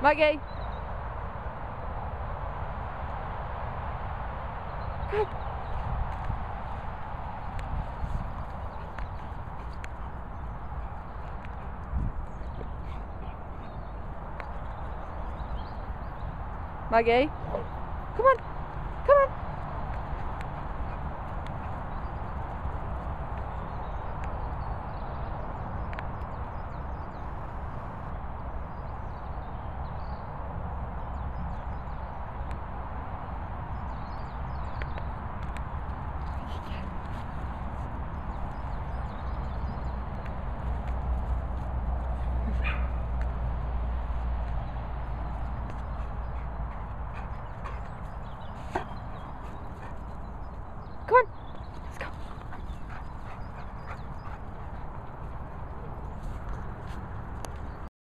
Maggie. On. Maggie, come on. Come on.